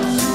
Once